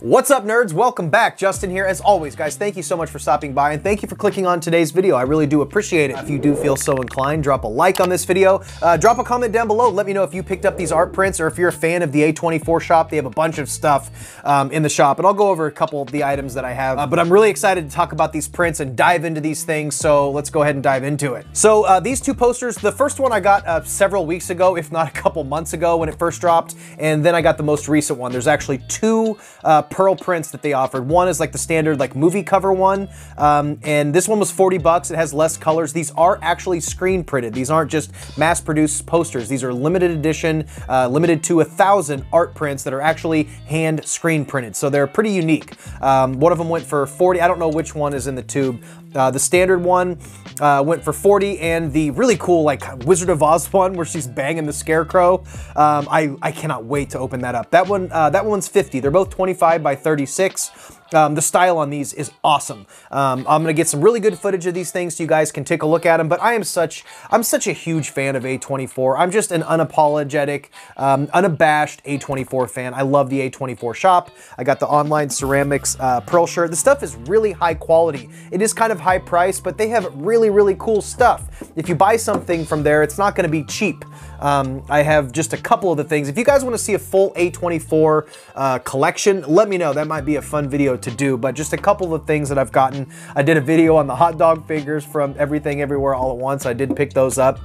What's up, nerds? Welcome back. Justin here. As always, guys, thank you so much for stopping by and thank you for clicking on today's video. I really do appreciate it. If you do feel so inclined, drop a like on this video. Uh, drop a comment down below. Let me know if you picked up these art prints or if you're a fan of the A24 shop. They have a bunch of stuff um, in the shop, and I'll go over a couple of the items that I have. Uh, but I'm really excited to talk about these prints and dive into these things, so let's go ahead and dive into it. So uh, these two posters, the first one I got uh, several weeks ago, if not a couple months ago when it first dropped, and then I got the most recent one. There's actually two uh, pearl prints that they offered. One is like the standard like movie cover one, um, and this one was 40 bucks. It has less colors. These are actually screen printed. These aren't just mass produced posters. These are limited edition, uh, limited to a thousand art prints that are actually hand screen printed. So they're pretty unique. Um, one of them went for 40. I don't know which one is in the tube. Uh, the standard one uh, went for 40 and the really cool like Wizard of Oz one where she's banging the scarecrow. Um, I, I cannot wait to open that up. That one, uh, that one's 50. They're both 25 by 36. Um, the style on these is awesome. Um, I'm gonna get some really good footage of these things so you guys can take a look at them, but I am such, I'm such a huge fan of A24. I'm just an unapologetic, um, unabashed A24 fan. I love the A24 shop. I got the online ceramics uh, pearl shirt. The stuff is really high quality. It is kind of high price, but they have really, really cool stuff. If you buy something from there, it's not gonna be cheap. Um, I have just a couple of the things. If you guys want to see a full A24 uh, collection, let me know. That might be a fun video to do, but just a couple of things that I've gotten. I did a video on the hot dog figures from Everything Everywhere All at Once. I did pick those up.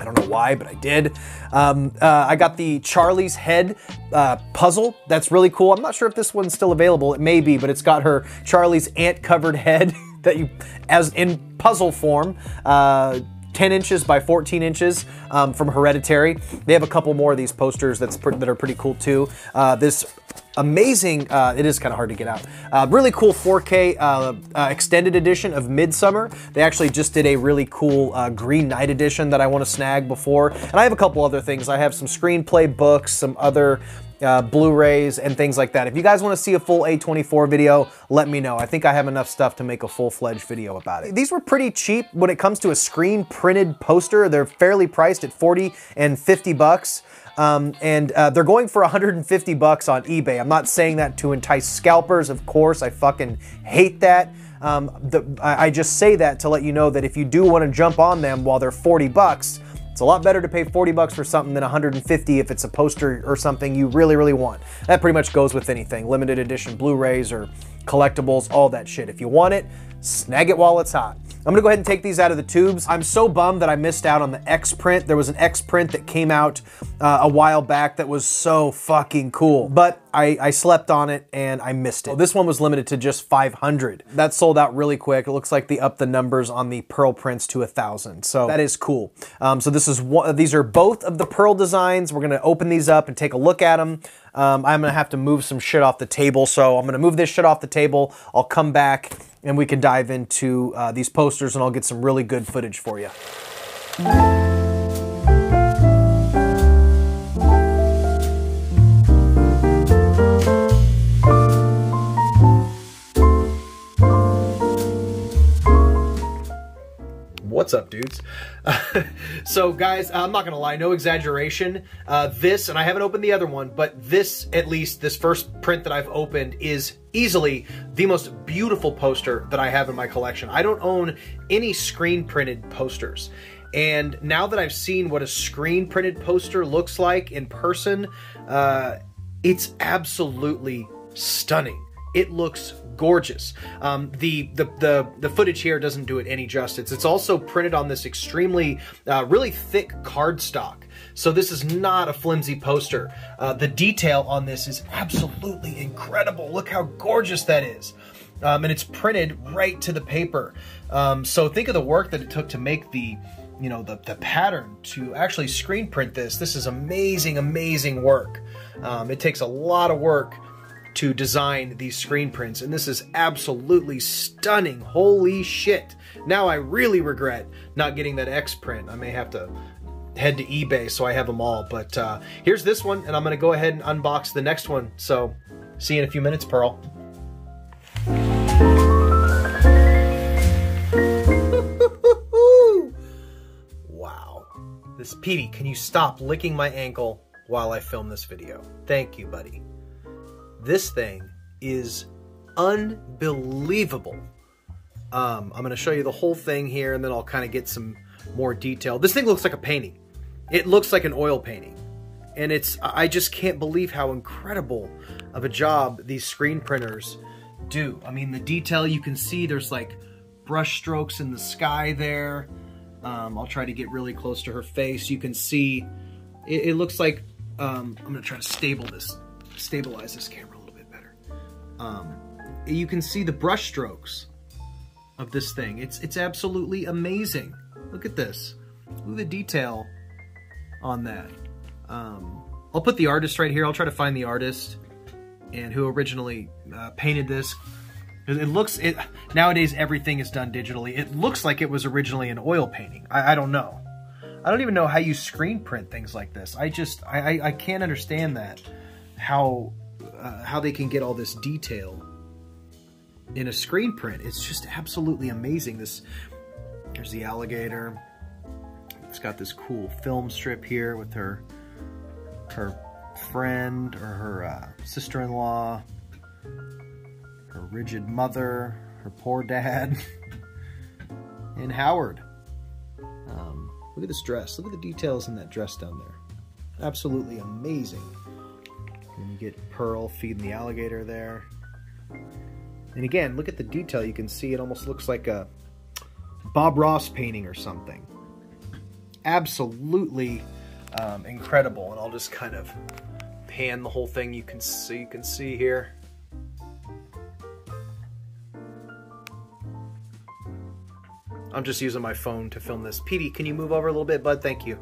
I don't know why, but I did. Um, uh, I got the Charlie's Head uh, puzzle. That's really cool. I'm not sure if this one's still available. It may be, but it's got her Charlie's ant-covered head that you, as in puzzle form. Uh, 10 inches by 14 inches um, from Hereditary. They have a couple more of these posters that's that are pretty cool too. Uh, this amazing, uh, it is kind of hard to get out, uh, really cool 4K uh, uh, extended edition of Midsommar. They actually just did a really cool uh, Green Knight edition that I want to snag before. And I have a couple other things. I have some screenplay books, some other uh, Blu-rays and things like that. If you guys want to see a full A24 video, let me know. I think I have enough stuff to make a full-fledged video about it. These were pretty cheap when it comes to a screen printed poster. They're fairly priced at 40 and 50 bucks. Um, and uh, they're going for 150 bucks on eBay. I'm not saying that to entice scalpers, of course. I fucking hate that. Um, the, I just say that to let you know that if you do want to jump on them while they're 40 bucks, it's a lot better to pay 40 bucks for something than 150 if it's a poster or something you really, really want. That pretty much goes with anything. Limited edition Blu-rays or collectibles, all that shit. If you want it, snag it while it's hot. I'm gonna go ahead and take these out of the tubes. I'm so bummed that I missed out on the X print. There was an X print that came out uh, a while back that was so fucking cool, but I, I, slept on it and I missed it. This one was limited to just 500. That sold out really quick. It looks like they upped the numbers on the Pearl prints to a thousand. So that is cool. Um, so this is one, these are both of the Pearl designs. We're gonna open these up and take a look at them. Um, I'm gonna have to move some shit off the table. So I'm gonna move this shit off the table. I'll come back and we can dive into uh, these posters and I'll get some really good footage for you. What's up, dudes? So, guys, I'm not gonna lie, no exaggeration. Uh, this, and I haven't opened the other one, but this, at least, this first print that I've opened is easily the most beautiful poster that I have in my collection. I don't own any screen printed posters. And now that I've seen what a screen printed poster looks like in person, uh, it's absolutely stunning. It looks gorgeous. Um, the, the, the, the footage here doesn't do it any justice. It's also printed on this extremely, uh, really thick cardstock. So this is not a flimsy poster. Uh, the detail on this is absolutely incredible. Look how gorgeous that is. Um, and it's printed right to the paper. Um, so think of the work that it took to make the, you know, the, the pattern to actually screen print this. This is amazing, amazing work. Um, it takes a lot of work to design these screen prints, and this is absolutely stunning. Holy shit. Now I really regret not getting that X print. I may have to head to eBay so I have them all, but uh, here's this one, and I'm going to go ahead and unbox the next one. So, see you in a few minutes, Pearl. wow. This Petey, can you stop licking my ankle while I film this video? Thank you, buddy. This thing is unbelievable. Um, I'm going to show you the whole thing here, and then I'll kind of get some more detail. This thing looks like a painting. It looks like an oil painting. And it's, I just can't believe how incredible of a job these screen printers do. I mean, the detail you can see, there's like brush strokes in the sky there. Um, I'll try to get really close to her face. You can see, it, it looks like, um, I'm gonna try to stable this, stabilize this camera a little bit better. Um, you can see the brush strokes of this thing. It's, it's absolutely amazing. Look at this. Look at the detail on that. Um, I'll put the artist right here. I'll try to find the artist and who originally uh, painted this. It looks, it, nowadays everything is done digitally. It looks like it was originally an oil painting. I, I don't know. I don't even know how you screen print things like this. I just, I, I, I can't understand that. How, uh, how they can get all this detail in a screen print. It's just absolutely amazing. This, there's the alligator. It's got this cool film strip here with her her friend or her uh, sister-in-law, her rigid mother, her poor dad, and Howard. Um, look at this dress. Look at the details in that dress down there. Absolutely amazing. Get Pearl feeding the alligator there. And again, look at the detail. You can see it almost looks like a Bob Ross painting or something. Absolutely um, incredible. And I'll just kind of pan the whole thing. You can see, you can see here. I'm just using my phone to film this. Petey, can you move over a little bit, bud? Thank you.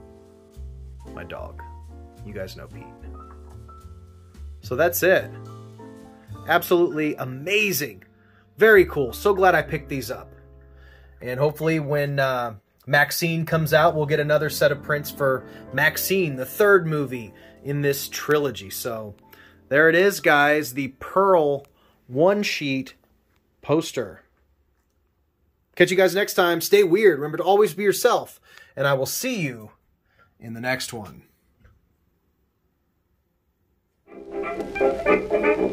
My dog. You guys know Pete. So that's it. Absolutely amazing. Very cool. So glad I picked these up. And hopefully when uh, Maxine comes out, we'll get another set of prints for Maxine, the third movie in this trilogy. So there it is, guys. The Pearl one-sheet poster. Catch you guys next time. Stay weird. Remember to always be yourself. And I will see you in the next one. Thank you.